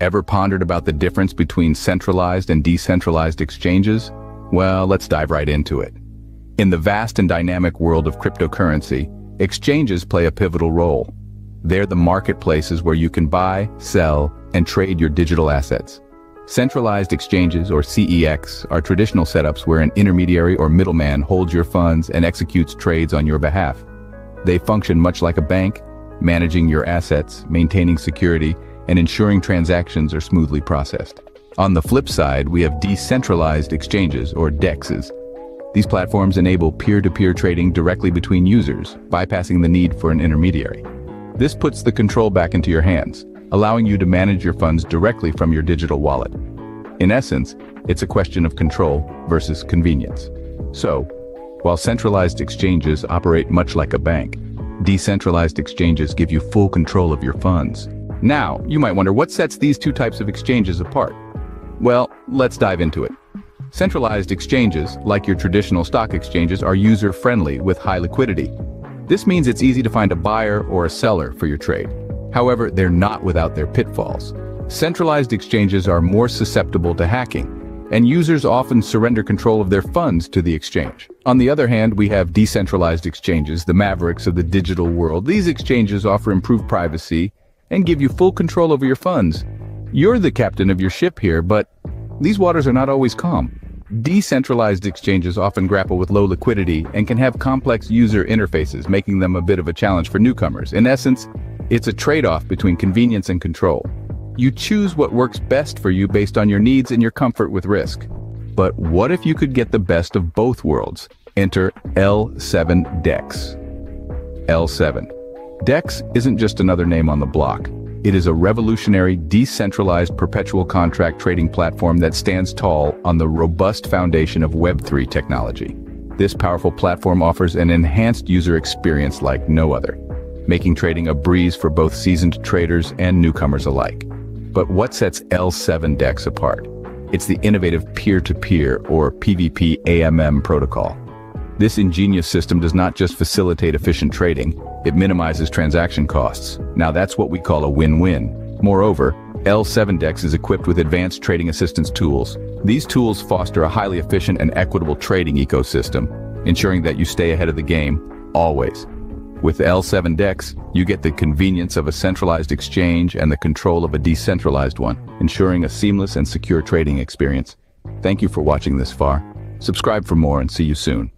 Ever pondered about the difference between centralized and decentralized exchanges? Well, let's dive right into it. In the vast and dynamic world of cryptocurrency, exchanges play a pivotal role. They're the marketplaces where you can buy, sell, and trade your digital assets. Centralized exchanges, or CEX, are traditional setups where an intermediary or middleman holds your funds and executes trades on your behalf. They function much like a bank, managing your assets, maintaining security, and ensuring transactions are smoothly processed. On the flip side, we have decentralized exchanges, or DEXs. These platforms enable peer-to-peer -peer trading directly between users, bypassing the need for an intermediary. This puts the control back into your hands, allowing you to manage your funds directly from your digital wallet. In essence, it's a question of control versus convenience. So, while centralized exchanges operate much like a bank, decentralized exchanges give you full control of your funds. Now, you might wonder what sets these two types of exchanges apart? Well, let's dive into it. Centralized exchanges, like your traditional stock exchanges, are user-friendly with high liquidity. This means it's easy to find a buyer or a seller for your trade. However, they're not without their pitfalls. Centralized exchanges are more susceptible to hacking, and users often surrender control of their funds to the exchange. On the other hand, we have decentralized exchanges, the mavericks of the digital world. These exchanges offer improved privacy and give you full control over your funds. You're the captain of your ship here, but these waters are not always calm. Decentralized exchanges often grapple with low liquidity and can have complex user interfaces, making them a bit of a challenge for newcomers. In essence, it's a trade-off between convenience and control. You choose what works best for you based on your needs and your comfort with risk. But what if you could get the best of both worlds? Enter L7 DEX. L7. DEX isn't just another name on the block. It is a revolutionary, decentralized perpetual contract trading platform that stands tall on the robust foundation of Web3 technology. This powerful platform offers an enhanced user experience like no other making trading a breeze for both seasoned traders and newcomers alike. But what sets L7 DEX apart? It's the innovative peer-to-peer -peer, or PvP AMM protocol. This ingenious system does not just facilitate efficient trading, it minimizes transaction costs. Now that's what we call a win-win. Moreover, L7DEX is equipped with advanced trading assistance tools. These tools foster a highly efficient and equitable trading ecosystem, ensuring that you stay ahead of the game, always. With L7 DEX, you get the convenience of a centralized exchange and the control of a decentralized one, ensuring a seamless and secure trading experience. Thank you for watching this far. Subscribe for more and see you soon.